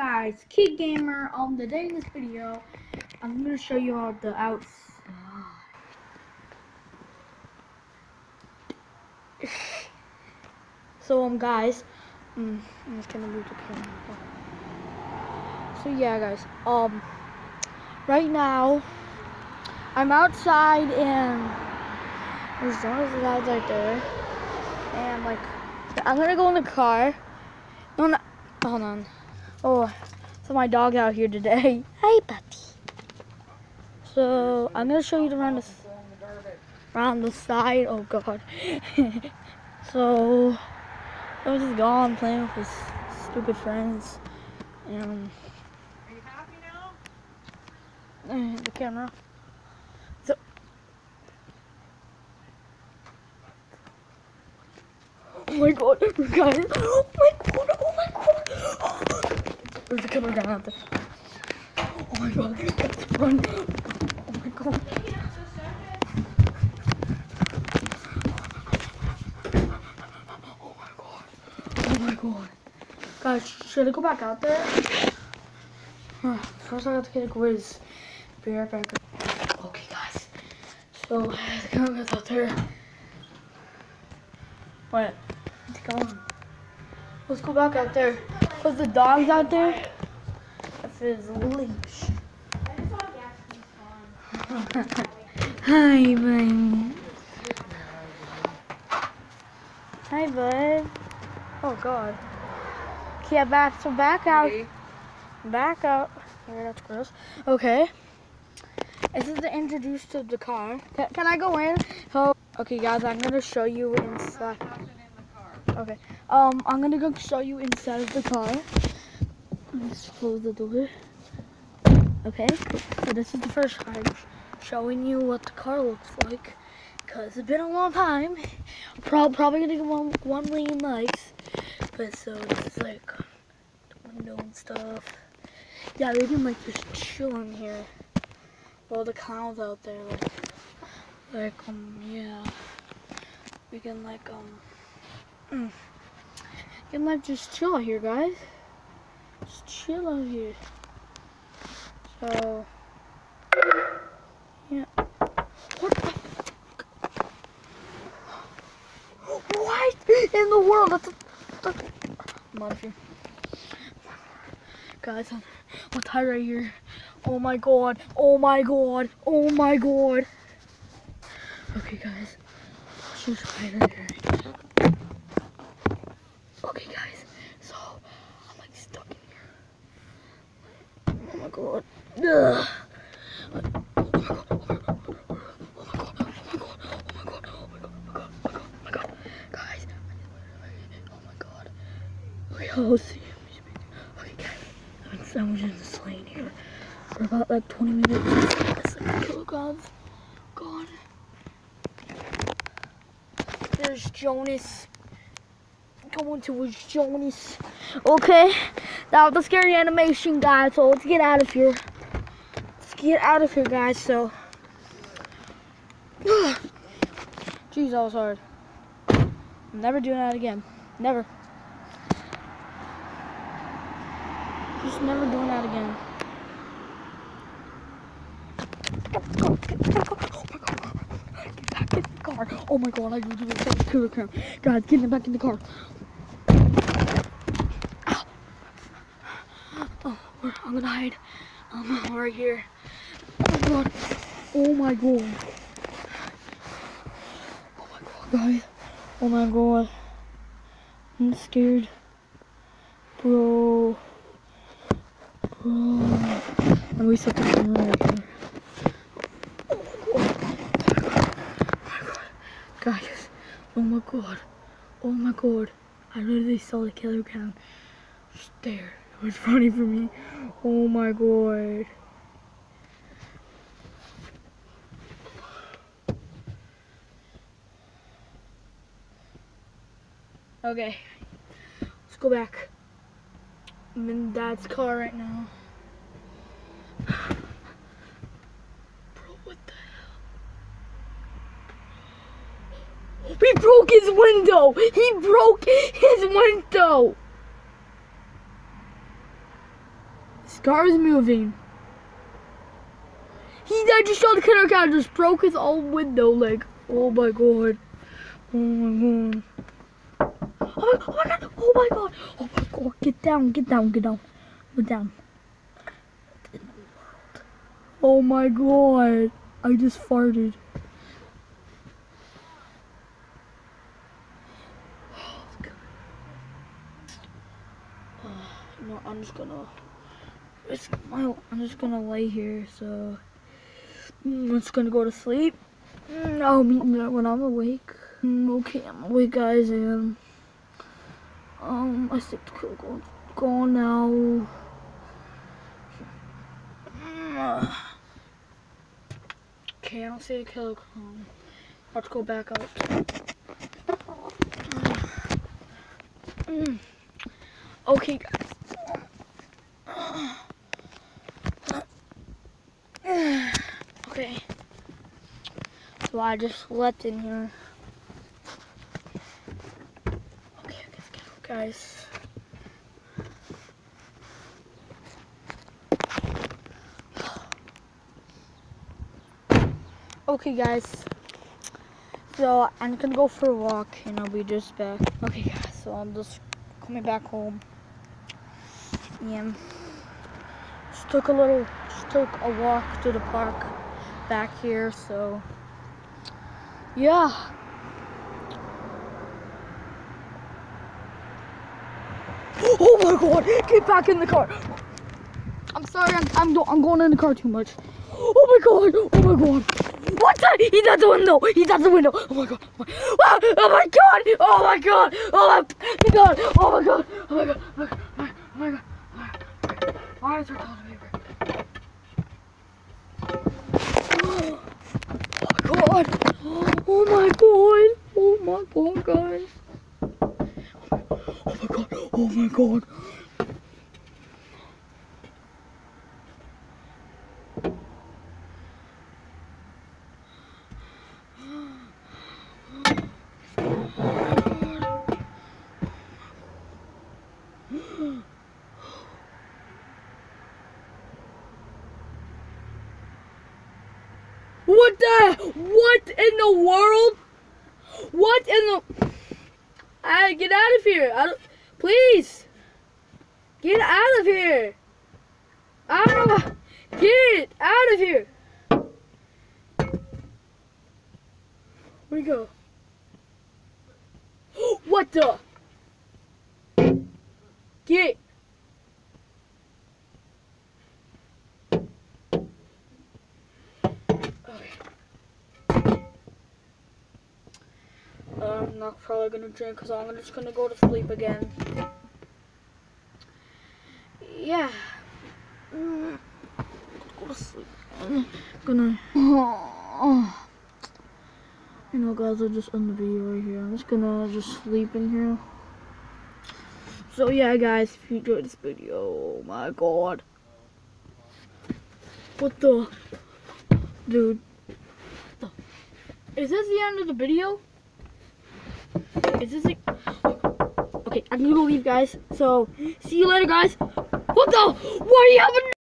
guys, Kid Gamer. Um, today in this video, I'm gonna show you all the outside. so um, guys, um, I'm just gonna move the camera. So yeah, guys, um, right now, I'm outside and there's those guys right there, and like, I'm gonna go in the car. No, no, hold on. Oh, so my dog's out here today. Hey, buddy. So I'm gonna show you around the around the side. Oh God. so I was just gone playing with his stupid friends. And Are you happy now? uh, the camera. So. Oh my god, guys! Oh my god! There's a camera guy out there. Oh my god! Run! Oh my god! Oh my god! Oh my god! Guys, should I go back out there? Huh, First, I have to get a quiz. Be right back. Okay, guys. So the camera's out there. What? It's gone. Let's go back out there. Cause the dog's out there. If his leash. Hi, bud. Hi, bud. Oh God. Yeah, back. So back out. Back out. Here, that's gross. Okay. This is the introduce to the car. Can, can I go in? So, okay, guys, I'm gonna show you inside. Okay. Um, I'm gonna go show you inside of the car. Let's close the door. Okay. So this is the first time showing you what the car looks like. Cause it's been a long time. Prob probably gonna get one one million likes. But so this is like the window and stuff. Yeah, we can like just chill in here. While the clowns out there, like, like um, yeah. We can like um. Mm. You just chill out here, guys. Just chill out here. So, yeah. What the? What in the world? That's a. That's I'm out of here. Guys, I'm, I'm tired right here. Oh my god. Oh my god. Oh my god. Okay, guys. She's right right here. Oh my god. Oh my god. Okay, I'll see. Okay, guys. I've been sandwiched in this here for about like 20 minutes. It's like kilograms gone. There's Jonas. Going towards Jonas. Okay, that was the scary animation, guys. So let's get out of here. Let's get out of here, guys. So, jeez, that was hard. I'm never doing that again. Never. Just never doing that again. Oh my god, Get back in the car. Oh my god, I do the killer cam. Guys, get him back in the car. Ow. Oh, where, I'm gonna hide. I'm right here. Oh my god. Oh my god. Oh my god, guys. Oh my god. I'm scared. Bro. Bro. And we set the camera right here. Oh guys, oh my god, oh my god, I literally saw the killer cam just there. Was funny for me. Oh my god. Okay, let's go back. I'm in dad's car right now. Bro, what the hell? He broke his window! He broke his window! Car is moving. He I just saw the killer cat just broke his own window. Like, oh my god. Oh my god. Oh my, oh my god. Oh my god. Oh my god. Get down. Get down. Get down. Get down. Oh my god. I just farted. Oh, no, I'm just gonna. I'm just gonna lay here. So mm, I'm just gonna go to sleep. Mm, I'll meet you when I'm awake. Mm, okay, I'm awake, guys, and um, I the kill going gone now. Mm. Okay, I don't see a killer clone. Let's go back out. Mm. Okay, guys. Okay. So I just slept in here. Okay, guys. Okay, guys. So I'm gonna go for a walk and I'll be just back. Okay, guys. So I'm just coming back home. And just took a little, just took a walk to the park back here. So yeah. Oh my god! Get back in the car! I'm sorry, I'm I'm, I'm going in the car too much. Oh my god! Oh my god! What the? He's at the window! He's at the window! Oh my god! Oh my, Ah! oh my god! Oh my god! Oh my god! Oh my god! Oh my god! Oh my god! Oh my god! Oh my god! Why is there god! Oh my god! Oh my god, guys! Oh my god! Oh my god! What the? What in the world? What in the? Get out of here! I don't, please, get out of here! I don't know. Get out of here! Where'd he go? What the? Get. Uh, I'm not probably gonna drink because I'm just gonna go to sleep again. Yeah. Mm. Go to sleep. Gonna. You know, guys, I'll just end the video right here. I'm just gonna just sleep in here. So yeah, guys, if you enjoyed this video, oh my god. What the? Dude. Is this the end of the video? Is this. Okay, I'm gonna leave, guys. So, see you later, guys. What the? Why do you have a